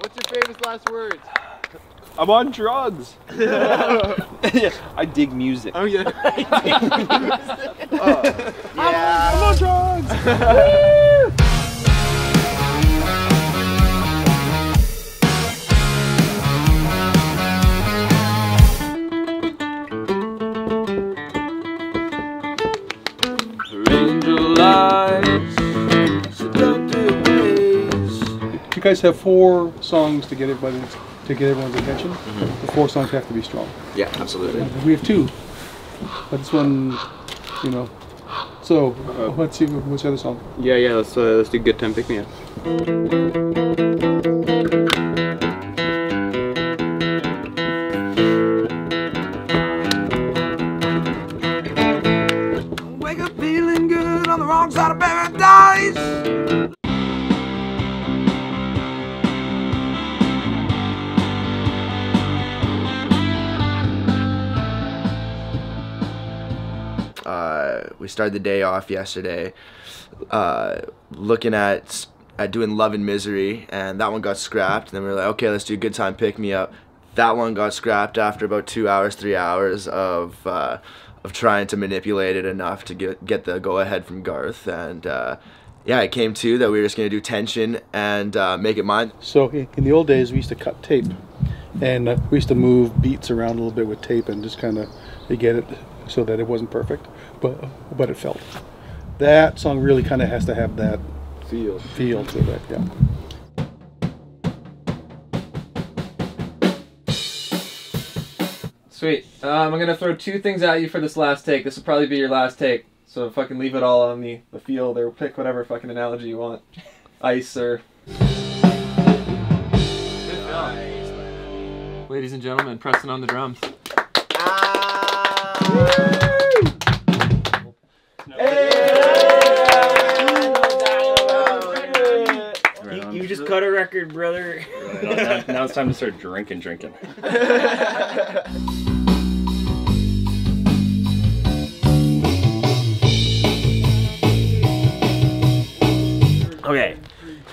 What's your famous last words? I'm on drugs. yeah, I dig music. Oh yeah. yeah. I'm on drugs. You guys have four songs to get everybody to get everyone's attention. The four songs have to be strong. Yeah, absolutely. We have two, but this one, you know. So uh, let's see what's the other song. Yeah, yeah. Let's uh, let's do good time pick me up. Wake up feeling good on the wrong side of paradise. Uh, we started the day off yesterday uh, looking at at doing Love and Misery, and that one got scrapped. And then we were like, okay, let's do a Good Time Pick Me Up. That one got scrapped after about two hours, three hours of uh, of trying to manipulate it enough to get get the go ahead from Garth. And uh, yeah, it came to that we were just gonna do Tension and uh, make it mine. So in the old days, we used to cut tape, and uh, we used to move beats around a little bit with tape and just kind of get it so that it wasn't perfect, but but it felt. That song really kind of has to have that Feel. feel to it. Yeah. Sweet. Um, I'm gonna throw two things at you for this last take. This will probably be your last take. So fucking leave it all on the, the field or pick whatever fucking analogy you want. Ice or. Ladies and gentlemen, Preston on the drums. You, you just cut a record, brother. now, now it's time to start drinking, drinking.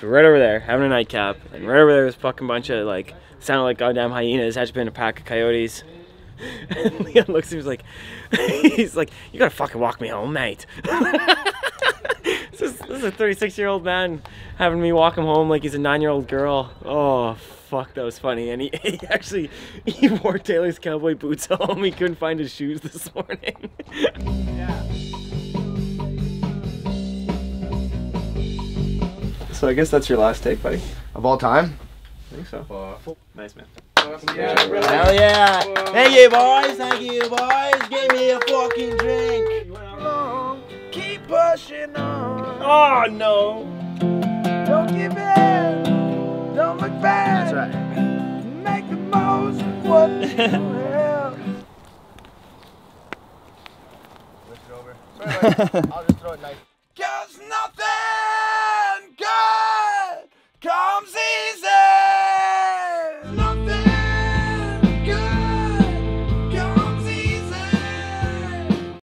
so right over there, having a nightcap, and right over there was a fucking bunch of like, sounded like goddamn hyenas. Had been a pack of coyotes. And Leon looks at me he's like, he's like, you gotta fucking walk me home, mate. this, is, this is a 36 year old man having me walk him home like he's a nine year old girl. Oh fuck, that was funny. And he, he actually he wore Tayler's cowboy boots home. He couldn't find his shoes this morning. So I guess that's your last take, buddy. Of all time, I think so. Nice man. Hell yeah! Thank you, boys. Thank you, boys. Give me a fucking drink. Keep pushing on. Oh no! Don't give in. Don't look back. that's right. Make the most of what you have. Lift it over. I'll just throw it nice.